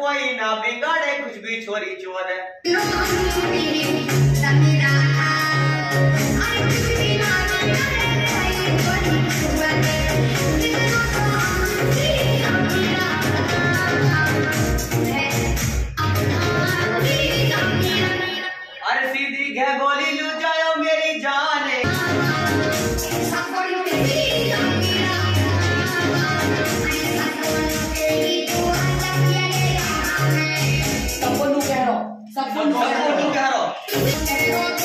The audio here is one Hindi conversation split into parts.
कोई ना बिगाड़े कुछ भी चोरी चोर है सबको कह रहा सबको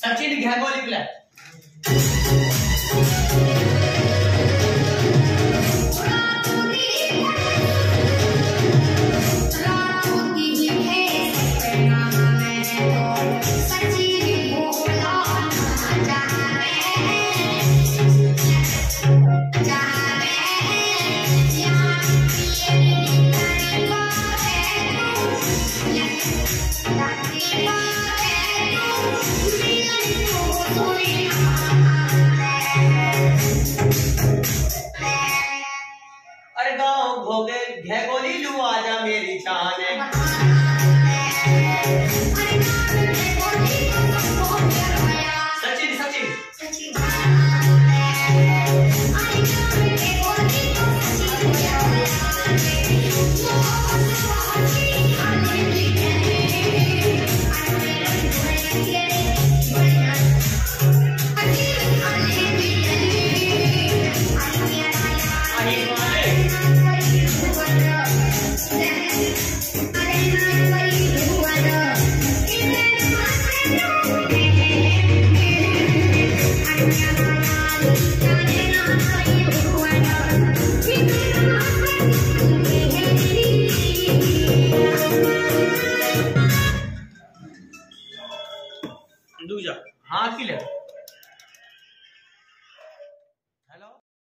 सचिन घैगोली प्लेयर हाँ किले